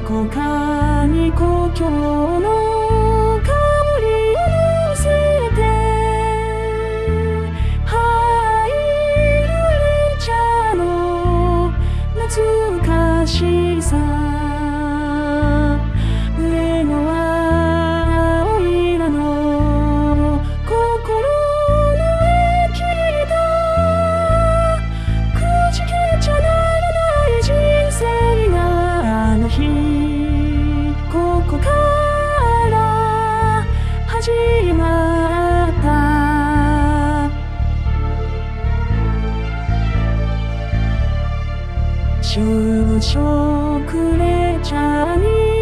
どこかに故郷の香りを乗せてハイルレチャの。懐かしさ。就職レジャーに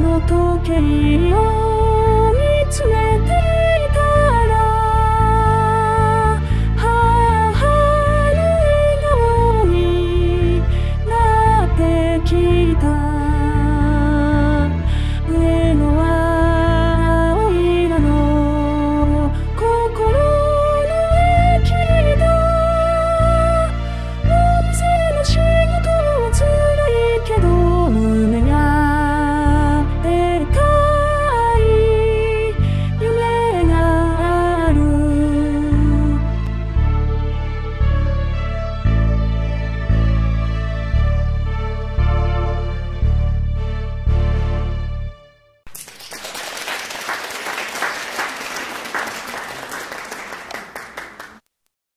の時